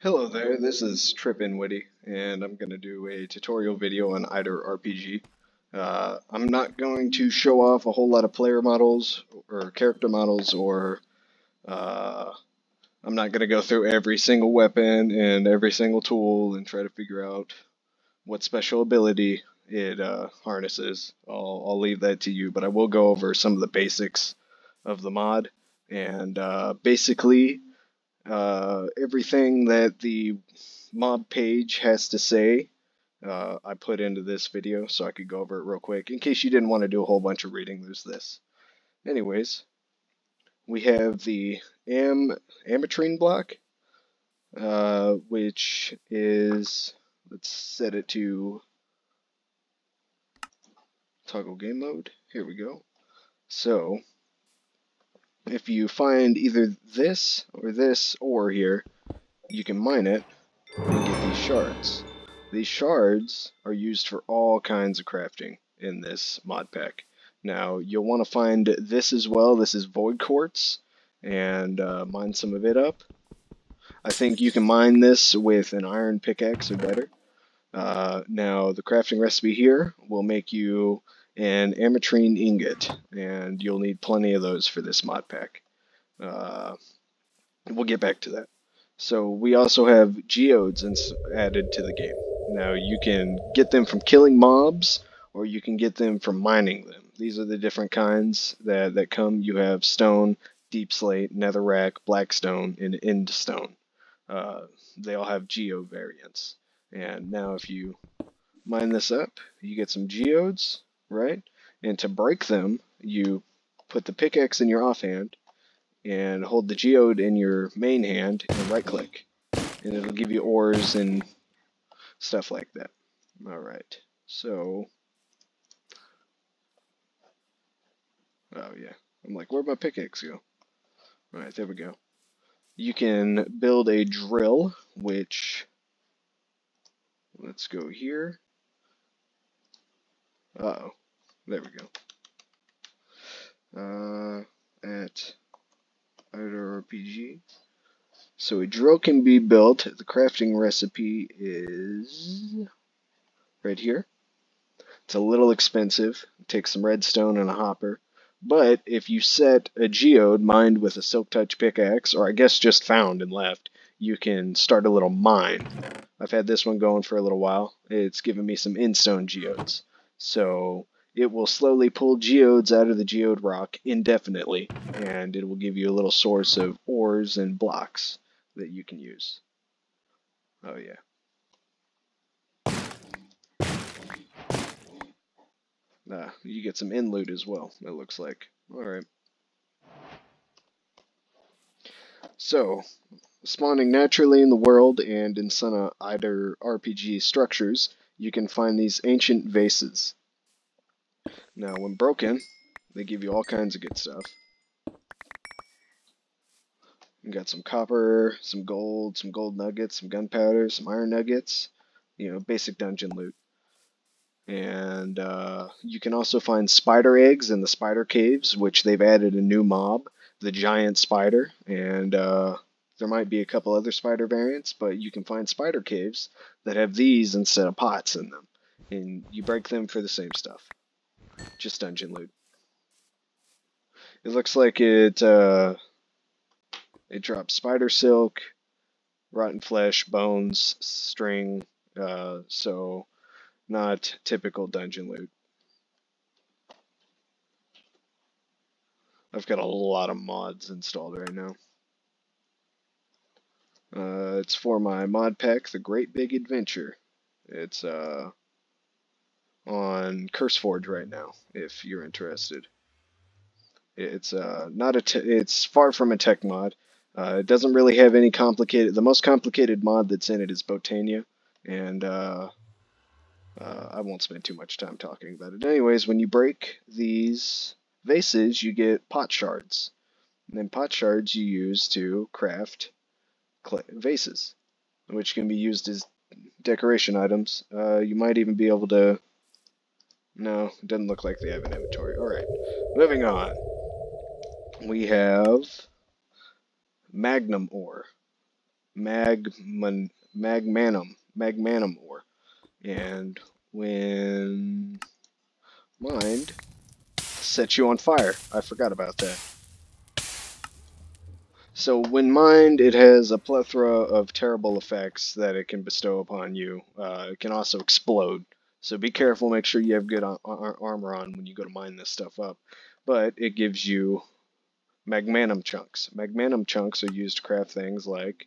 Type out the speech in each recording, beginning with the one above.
Hello there, this is Trip Witty, and I'm going to do a tutorial video on Iter RPG. Uh, I'm not going to show off a whole lot of player models or character models, or uh, I'm not going to go through every single weapon and every single tool and try to figure out what special ability it uh, harnesses. I'll, I'll leave that to you, but I will go over some of the basics of the mod. And uh, basically, uh, everything that the mob page has to say, uh, I put into this video so I could go over it real quick. In case you didn't want to do a whole bunch of reading, there's this. Anyways, we have the Am Ametrine block, uh, which is, let's set it to toggle game mode. Here we go. So, if you find either this or this ore here, you can mine it and get these shards. These shards are used for all kinds of crafting in this mod pack. Now, you'll want to find this as well. This is Void Quartz, and uh, mine some of it up. I think you can mine this with an iron pickaxe or better. Uh, now, the crafting recipe here will make you and ametrine ingot, and you'll need plenty of those for this mod pack. Uh, we'll get back to that. So we also have geodes added to the game. Now you can get them from killing mobs, or you can get them from mining them. These are the different kinds that, that come. You have stone, deep slate, netherrack, blackstone, and endstone. Uh, they all have geo variants. And now if you mine this up, you get some geodes, right? And to break them, you put the pickaxe in your offhand and hold the geode in your main hand and right click. And it'll give you ores and stuff like that. Alright, so... Oh yeah, I'm like, where'd my pickaxe go? Alright, there we go. You can build a drill, which... Let's go here. Uh oh there we go. Uh, at Iter RPG. So a drill can be built. The crafting recipe is right here. It's a little expensive. It takes some redstone and a hopper. But if you set a geode mined with a silk touch pickaxe, or I guess just found and left, you can start a little mine. I've had this one going for a little while. It's given me some endstone geodes. So it will slowly pull geodes out of the geode rock indefinitely, and it will give you a little source of ores and blocks that you can use. Oh yeah. Ah, you get some in loot as well, it looks like. Alright. So, spawning naturally in the world and in some of Iter RPG structures, you can find these ancient vases. Now, when broken, they give you all kinds of good stuff. You got some copper, some gold, some gold nuggets, some gunpowder, some iron nuggets, you know, basic dungeon loot. And uh, you can also find spider eggs in the spider caves, which they've added a new mob, the giant spider. And uh, there might be a couple other spider variants, but you can find spider caves that have these instead of pots in them. And you break them for the same stuff just dungeon loot. It looks like it uh, it drops spider silk, rotten flesh, bones, string, uh, so not typical dungeon loot. I've got a lot of mods installed right now. Uh, it's for my mod pack, The Great Big Adventure. It's uh, on CurseForge right now, if you're interested. It's uh, not a. it's far from a tech mod. Uh, it doesn't really have any complicated. The most complicated mod that's in it is Botania, and uh, uh, I won't spend too much time talking about it. Anyways, when you break these vases, you get pot shards, and then pot shards you use to craft vases, which can be used as decoration items. Uh, you might even be able to no, it doesn't look like they have an inventory. Alright, moving on. We have Magnum Ore. magman, magmanum, magmanum ore. And when mined, sets you on fire. I forgot about that. So when mined, it has a plethora of terrible effects that it can bestow upon you. Uh, it can also explode. So be careful, make sure you have good armor on when you go to mine this stuff up. But it gives you magmanum chunks. Magmanum chunks are used to craft things like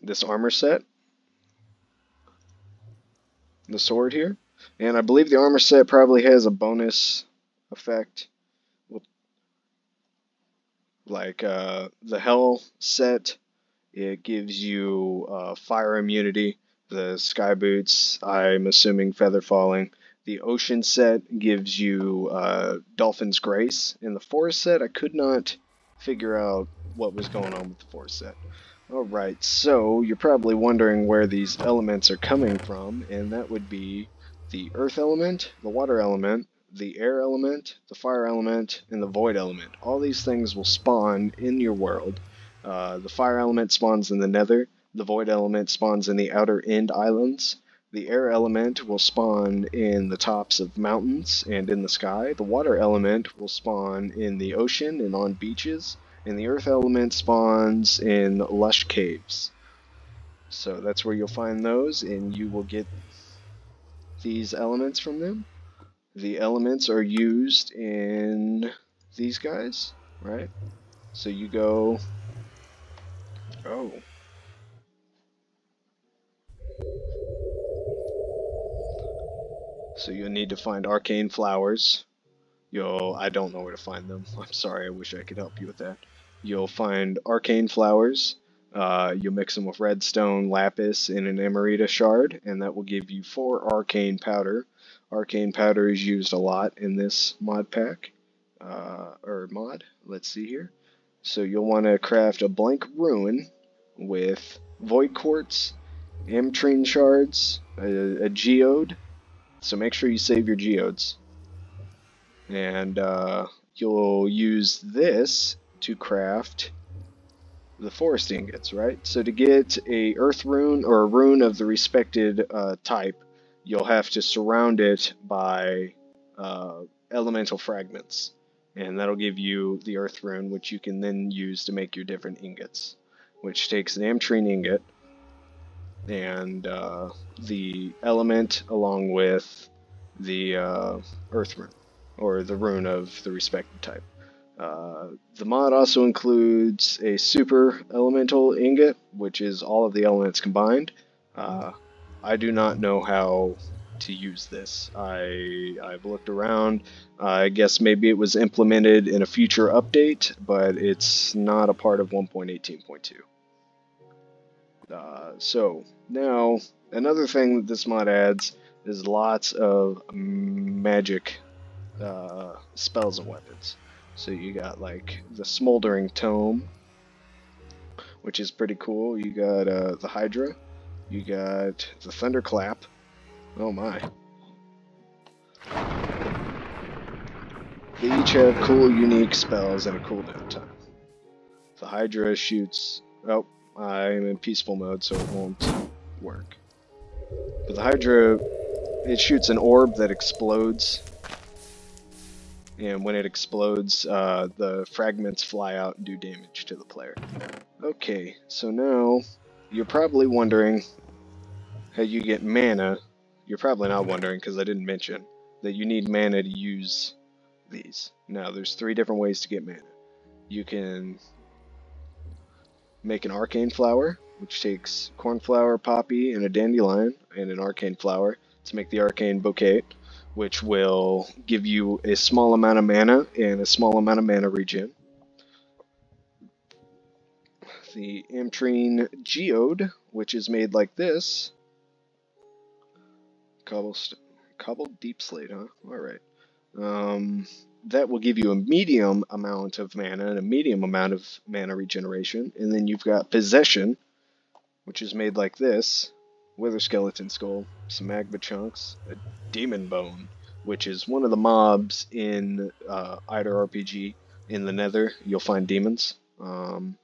this armor set, the sword here, and I believe the armor set probably has a bonus effect like uh, the Hell set, it gives you uh, fire immunity. The Sky Boots, I'm assuming Feather Falling. The Ocean set gives you uh, Dolphin's Grace. In the Forest set, I could not figure out what was going on with the Forest set. Alright, so you're probably wondering where these elements are coming from, and that would be the Earth element, the Water element, the air element, the fire element, and the void element. All these things will spawn in your world. Uh, the fire element spawns in the nether, the void element spawns in the outer end islands, the air element will spawn in the tops of mountains and in the sky, the water element will spawn in the ocean and on beaches, and the earth element spawns in lush caves. So that's where you'll find those, and you will get these elements from them the elements are used in these guys, right? So you go, oh. So you'll need to find arcane flowers. You'll, I don't know where to find them. I'm sorry, I wish I could help you with that. You'll find arcane flowers. Uh, you'll mix them with redstone, lapis, and an ametrine shard, and that will give you four arcane powder. Arcane powder is used a lot in this mod pack, uh, or mod, let's see here. So you'll want to craft a blank rune with void quartz, ametrine shards, a, a, geode, so make sure you save your geodes. And uh, you'll use this to craft the forest ingots, right? So to get a earth rune or a rune of the respected uh, type, you'll have to surround it by uh, elemental fragments. And that'll give you the earth rune, which you can then use to make your different ingots, which takes an ametrine ingot and uh, the element along with the uh, earth rune, or the rune of the respective type. Uh, the mod also includes a super elemental ingot, which is all of the elements combined. Uh, I do not know how to use this. I, I've looked around. I guess maybe it was implemented in a future update, but it's not a part of 1.18.2. Uh, so, now, another thing that this mod adds is lots of magic uh, spells and weapons. So you got like the Smoldering Tome, which is pretty cool. You got uh, the Hydra, you got the Thunderclap. Oh my. They each have cool, unique spells and a cooldown time. The Hydra shoots... Oh, I'm in peaceful mode, so it won't work. But the Hydra, it shoots an orb that explodes. And when it explodes, uh, the fragments fly out and do damage to the player. Okay, so now you're probably wondering how you get mana, you're probably not wondering because I didn't mention that you need mana to use these. Now, there's three different ways to get mana. You can make an arcane flower, which takes cornflower, poppy, and a dandelion, and an arcane flower to make the arcane bouquet, which will give you a small amount of mana and a small amount of mana regen. The Ametrine Geode, which is made like this, Cobblestone. Cobbled deep slate, huh? Alright. Um, that will give you a medium amount of mana and a medium amount of mana regeneration. And then you've got Possession, which is made like this. Wither Skeleton Skull, some Magma Chunks, a Demon Bone, which is one of the mobs in uh, Iter RPG. In the Nether, you'll find demons. Um,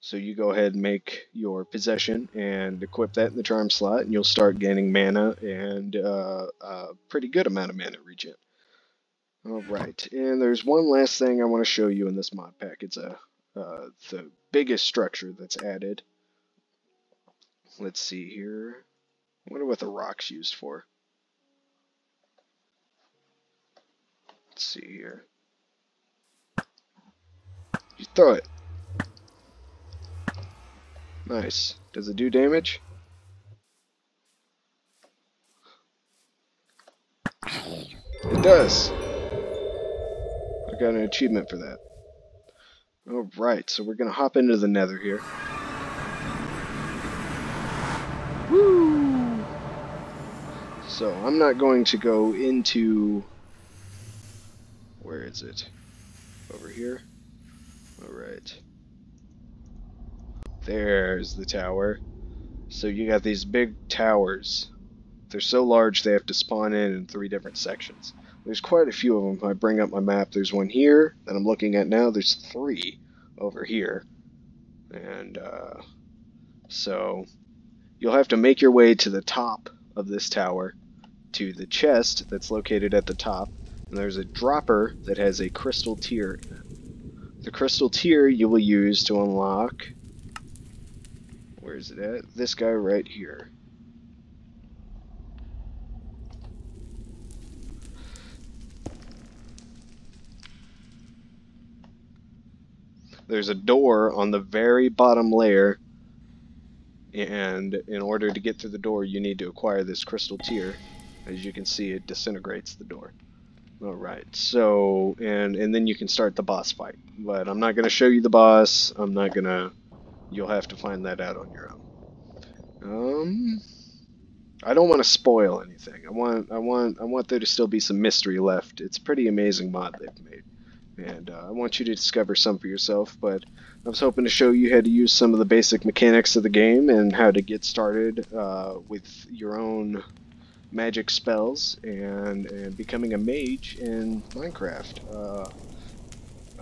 So you go ahead and make your possession and equip that in the charm slot, and you'll start gaining mana and uh, a pretty good amount of mana regen. Alright, and there's one last thing I want to show you in this mod pack. It's a uh, the biggest structure that's added. Let's see here. I wonder what the rock's used for. Let's see here. You throw it. Nice. Does it do damage? It does. Got an achievement for that. Alright, so we're going to hop into the nether here. Woo! So, I'm not going to go into... Where is it? Over here? Alright. There's the tower. So you got these big towers. They're so large they have to spawn in in three different sections. There's quite a few of them. If I bring up my map, there's one here that I'm looking at now. There's three over here. And uh, so you'll have to make your way to the top of this tower, to the chest that's located at the top. And there's a dropper that has a crystal tier. The crystal tier you will use to unlock where is it at? This guy right here. There's a door on the very bottom layer and in order to get through the door you need to acquire this crystal tier. As you can see it disintegrates the door. Alright, so, and, and then you can start the boss fight. But I'm not going to show you the boss, I'm not going to You'll have to find that out on your own. Um, I don't want to spoil anything. I want, I want, I want there to still be some mystery left. It's pretty amazing mod they've made, and uh, I want you to discover some for yourself. But I was hoping to show you how to use some of the basic mechanics of the game and how to get started uh, with your own magic spells and and becoming a mage in Minecraft. Uh,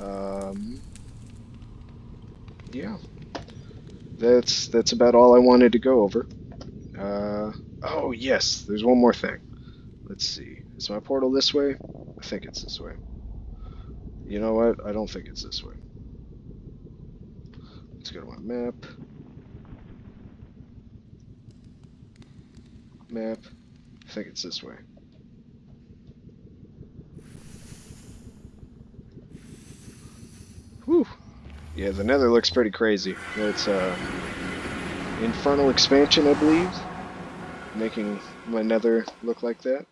um, yeah that's that's about all I wanted to go over. Uh, oh yes, there's one more thing. Let's see. Is my portal this way? I think it's this way. You know what? I don't think it's this way. Let's go to my map. Map. I think it's this way. Whew. Yeah, the nether looks pretty crazy. It's uh, infernal expansion, I believe, making my nether look like that.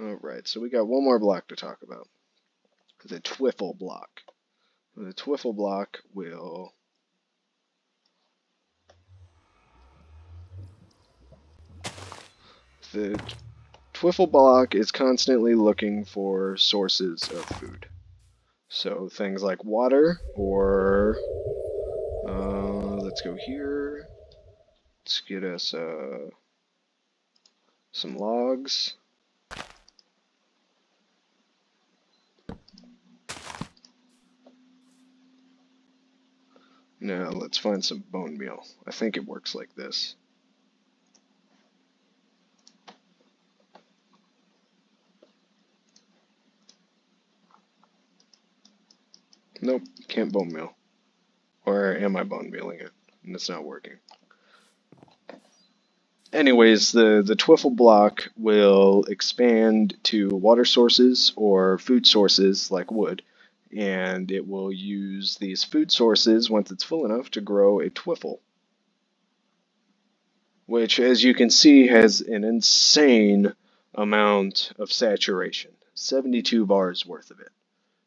Alright, so we got one more block to talk about. The Twiffle block. The Twiffle block will... The Twiffle block is constantly looking for sources of food. So things like water or uh, let's go here. Let's get us uh, some logs. Now let's find some bone meal. I think it works like this. Nope, can't bone meal. Or am I bone mealing it? And it's not working. Anyways, the, the Twiffle block will expand to water sources or food sources like wood, and it will use these food sources once it's full enough to grow a Twiffle. Which, as you can see, has an insane amount of saturation. 72 bars worth of it.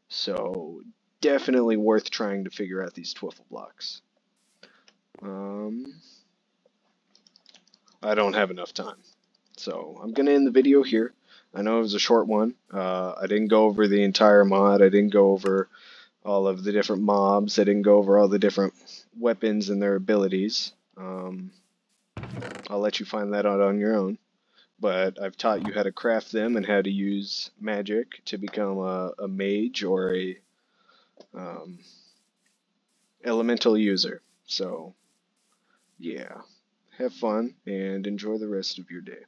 So definitely worth trying to figure out these Twiffle blocks. Um, I don't have enough time. So I'm going to end the video here. I know it was a short one. Uh, I didn't go over the entire mod. I didn't go over all of the different mobs. I didn't go over all the different weapons and their abilities. Um, I'll let you find that out on your own. But I've taught you how to craft them and how to use magic to become a, a mage or a um, elemental user. So, yeah. Have fun and enjoy the rest of your day.